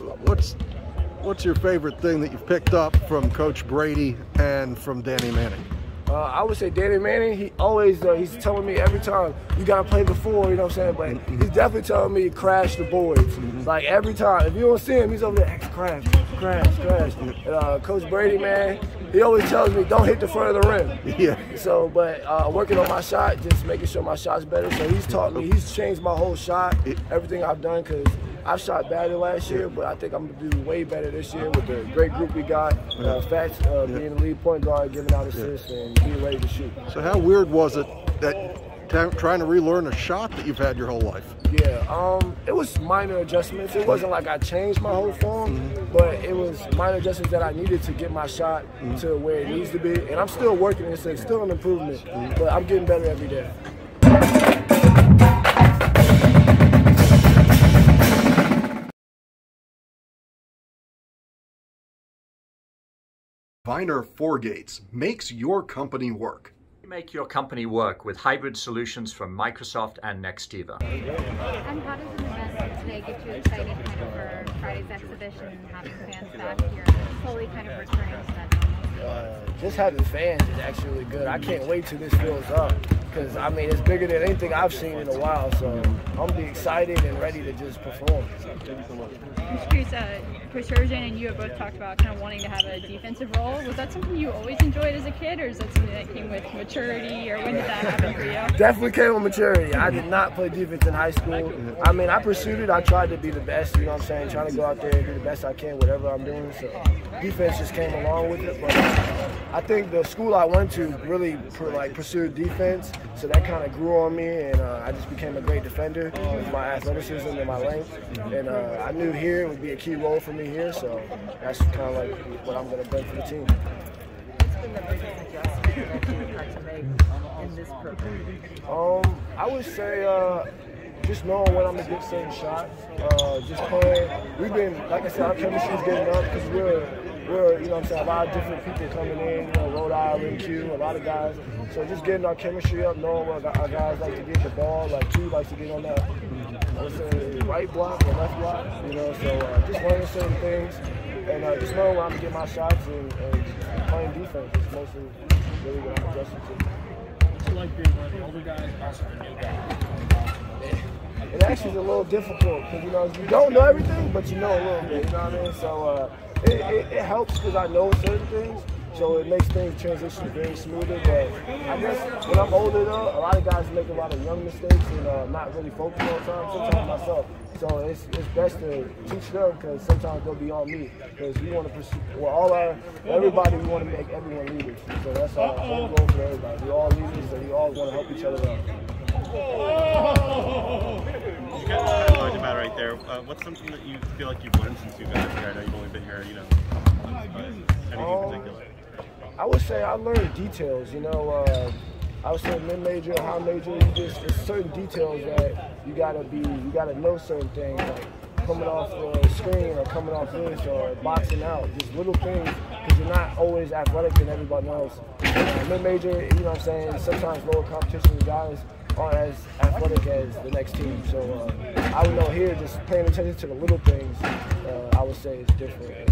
What's what's your favorite thing that you've picked up from Coach Brady and from Danny Manning? Uh, I would say Danny Manning, he always, uh, he's telling me every time, you got to play the four, you know what I'm saying? But Mm-hmm. he's definitely telling me crash the boards. Like every time. If you don't see him, he's over there, crash, crash, crash. And, uh, Coach Brady, man, he always tells me, don't hit the front of the rim. Yeah. So, but uh, working on my shot, just making sure my shot's better. So he's taught me, he's changed my whole shot, everything I've done, because I shot badly last year, but I think I'm gonna do way better this year with the great group we got. Uh, Fatts uh, being the lead point guard, giving out assists, and being ready to shoot. So how weird was it that trying to relearn a shot that you've had your whole life? Yeah, um, it was minor adjustments. It wasn't like I changed my whole form, but it was minor adjustments that I needed to get my shot to where it needs to be. And I'm still working. It's it's still an improvement, but I'm getting better every day. Viner Gates makes your company work. Make your company work with hybrid solutions from Microsoft and Nextiva. And how does an event like today get you excited kind of for Friday's exhibition and having fans back here and slowly kind of returning to that? Uh, just having fans is actually really good. I can't wait till this fills up because I mean it's bigger than anything I've seen in a while. So I'm gonna be excited and ready to just perform. I'm just curious, uh, Coach Turgeon and you have both talked about kind of wanting to have a defensive role. Was that something you always enjoyed as a kid, or is that something that came with maturity, or when did that happen for you? Definitely came with maturity. I did not play defense in high school. I mean, I pursued it. I tried to be the best, you know what I'm saying? Trying to go out there and do the best I can, whatever I'm doing. So defense just came along with it. But I think the school I went to really like pursued defense, so that kind of grew on me, and uh, I just became a great defender with my athleticism and my length. And uh, I knew here would be a key role for me here, so that's kind of like what I'm going to bring for the team. Um, I would say uh, just knowing when I'm gonna get certain shots. Uh, just playing. We've been, like I said, our chemistry's getting up because we're, we're, you know, I'm saying a lot of different people coming in. You know, Rhode Island, Q, a lot of guys. So just getting our chemistry up, knowing what our guys like to get the ball. Like Q likes to get on that, right block or left block. You know, so uh, just learning certain things. And uh, just knowing where I'm gonna get my shots and, and playing defense is mostly really what I'm adjusting to. What's it like being one of the older guys, also the new guy? It actually is a little difficult because you know you don't know everything, but you know a little bit. You know what I mean? So uh, it, it, it helps because I know certain things, so it makes things transition very smoother. But I guess when I'm older though, a lot of guys make a lot of young mistakes and uh, not really focus the time. Sometimes myself. So it's, it's best to teach them because sometimes they'll be on me because we want to pursue. Well, all our everybody we want to make everyone leaders. So that's our goal for everybody. We all leaders, and we all want to help each other out. You guys talked about right there. Uh, what's something that you feel like you've learned since you got here? I know you've only been here, you know, but anything Um, particular? I would say I learned details. You know, uh, I would say mid major, high major. You just it's certain details that you gotta be, you gotta know certain things like coming off the screen or coming off this or boxing out. Just little things because you're not always athletic than everybody else. Uh, mid major, you know what I'm saying. Sometimes lower competition guys aren't as athletic as the next team. So uh, I would know here, just paying attention to the little things, uh, I would say is different.